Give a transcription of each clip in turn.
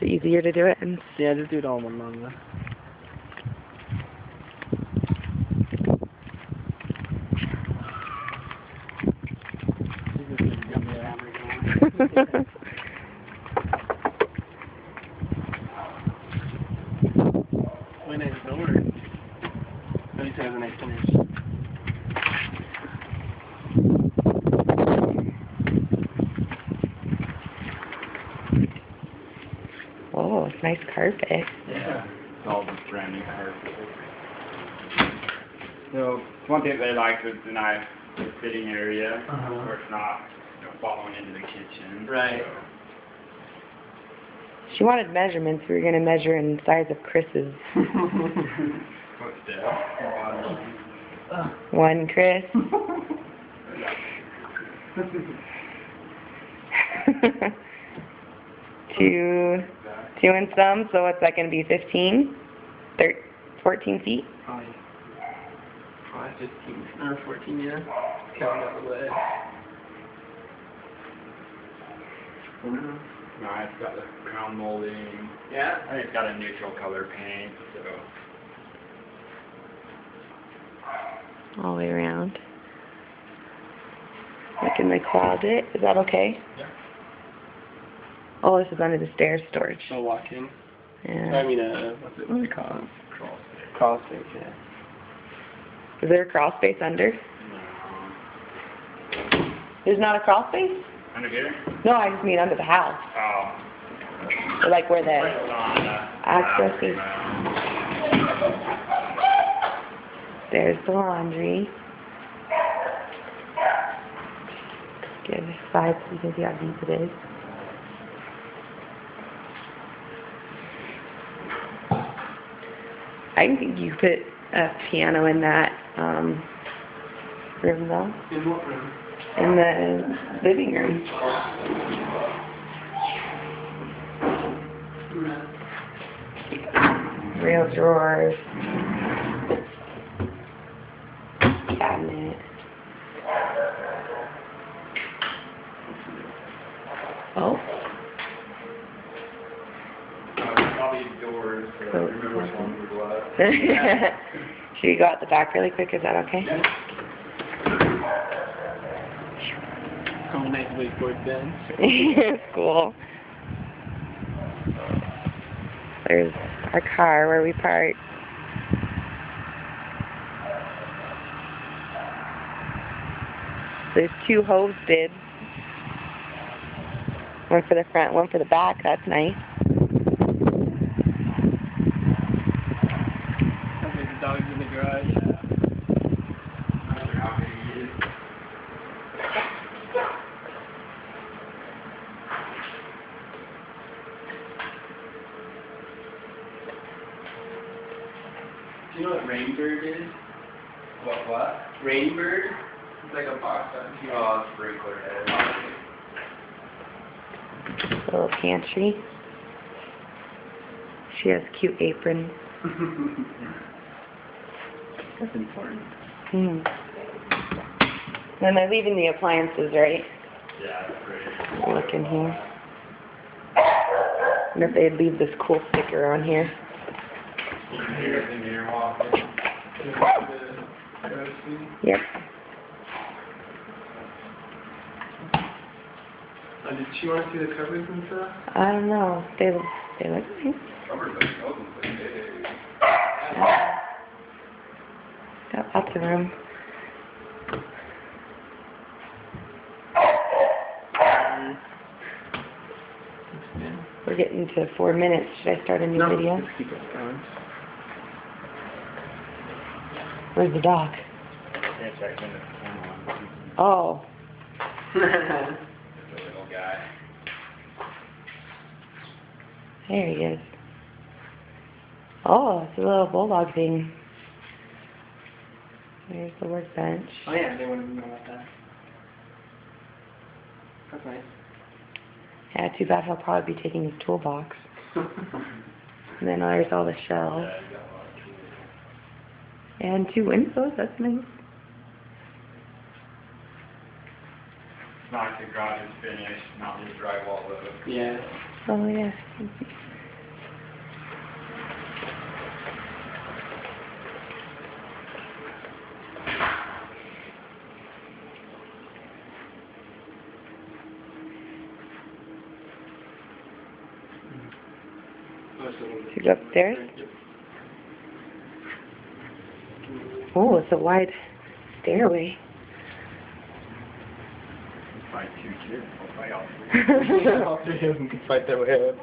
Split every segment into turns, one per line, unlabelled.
Is it easier to do it? And
Yeah, just do it all in one long though. My name's Norbert. At least I have a nice finish.
oh, nice carpet.
Yeah, it's all just brand new carpet. So, one thing they liked was the nice sitting area,
Uh-huh.
where it's not, you know, falling into the kitchen.
Right.
So,
She wanted measurements. We were going to measure in size of Chris's.
footsteps, bottom.
One Chris. two, two and some. So what's that going to be? 15? Thir 14 feet?
Probably five, fifteen, or fourteen, yeah. Count out the way. Mm-hmm.
No, it's got the crown molding.
Yeah.
I think it's got a neutral color paint, so.
All the way around. Like in the closet. Is that okay?
Yeah.
Oh, this is under the stairs storage.
So walk in.
Yeah.
I mean, uh, what's it, what do they call it?
Crawl space.
Crawl space, yeah.
Is there a crawl space under?
No.
There's not a crawl space?
Under here?
No, I just mean under the house.
Oh.
Or like where
It's
the
on,
access is- there's the laundry. Give it five so you can see how deep it is. I think you put a piano in that um room though.
In what room?
In the living room. Real drawers. Cabinet. Oh,
Probably so
So-
remember which one was what.
should we go out the back really quick? Is that okay?
Nice wakeboard bench.
cool. There's our car where we park. There's two hose bibs. One for the front, one for the back. That's nice.
Sounds like the dog's in the garage.
I wonder how big he is.
Do you know what Rainbird is?
What, what?
Rainbird? It's like a box on here.
Oh, sprinkler head.
Little pantry. She has cute aprons.
That's important.
Hmm. Then they're leaving the appliances, right?
Yeah, that's great.
Look in here. wonder if they'd leave this cool sticker on here.
Here's in here walking.
Yep.
Uh, did she want to see the covers and stuff?
I don't know. They look, they look nice.
Covers like those big.
Got lots of room. We're getting to four minutes. Should I start a new
no,
video?
Just keep it going.
Where's the dog?
Can't check in the camera.
Oh, there he is. Oh, it's a little bulldog thing. There's the workbench.
oh yeah, they to know about that. That's nice.
Yeah, too bad he'll probably be taking his toolbox. And then there's all the shelves. And two Windsors, that's nice.
Not the garage is finished, not the drywall though.
Yeah.
Oh yeah. Should go upstairs? Yep. Oh, it's a wide stairway.
Fight two kids, I'll fight all three.
All three of them can fight their way up.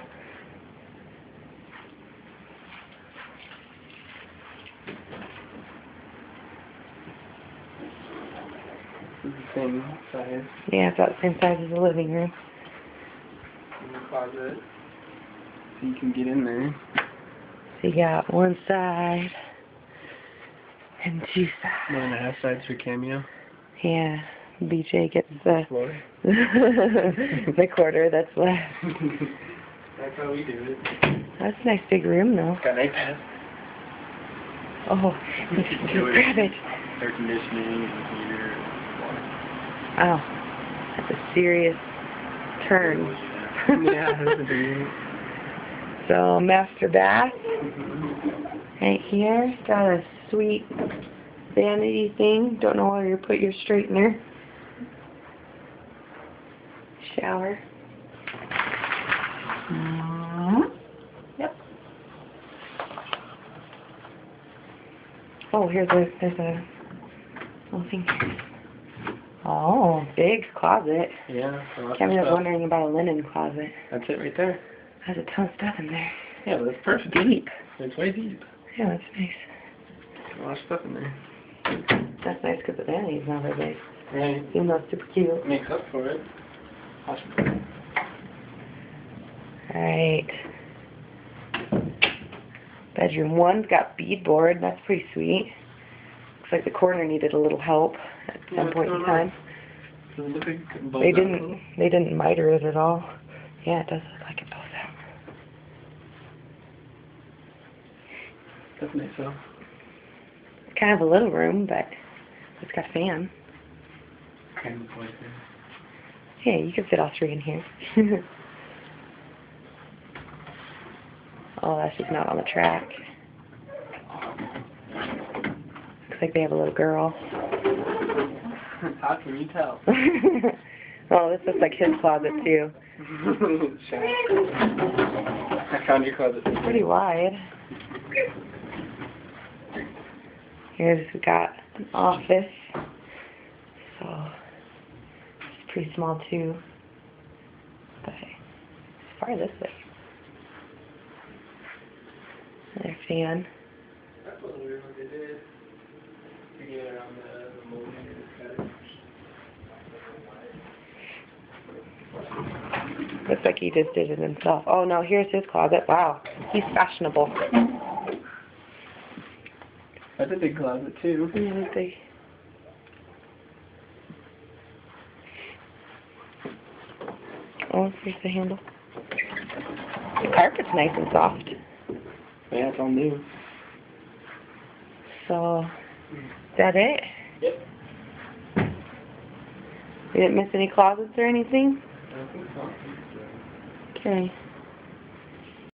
This is same size
yeah, it's about the same size as the living room.
in the closet. So you can get in there.
So you got one side and two
One and
sides.
for cameo.
Yeah, BJ gets the the quarter that's left.
That's how we do it.
That's a nice big room though.
Got an iPad.
Oh, grab it.
Air conditioning, heater,
Oh, that's a serious turn.
yeah, that's a big
so master bath mm-hmm. right here. Got a sweet vanity thing. Don't know where you put your straightener. Shower. Mm-hmm. Yep. Oh, here's a there's a little thing. Oh, big closet.
Yeah, so lots of
Cameo was wondering about a linen closet.
That's it right there.
There's a ton of stuff in there.
Yeah, that's perfect.
Deep.
It's way deep.
Yeah, that's nice.
A lot of stuff in there.
That's nice because the vanity's not very big.
Right.
Even though it's super cute.
Makes up for it. Awesome.
Alright. Bedroom one's got beadboard. That's pretty sweet. Looks like the corner needed a little help at some point in time.
Does it look like
They didn't. They didn't miter it at all. Yeah, it does look like it bows out.
That's nice though.
Kind of a little room, but it's got a fan.
Kind of.
Yeah, you can fit all three in here. oh, that's just not on the track. Looks like they have a little girl.
How can you tell?
oh, this looks like his closet too.
I found your closet.
It's pretty wide. Here's we got an office. So it's pretty small too. But it's far this way. Another fan.
That's what.
Looks like he just did it himself. Oh no, here's his closet. Wow. He's fashionable.
That's a big closet too.
Yeah, big. Oh, here's the handle. The carpet's nice and soft.
Yeah, it's all new.
So, is that it?
Yep.
We didn't miss any closets or anything?
I think so.
Okay.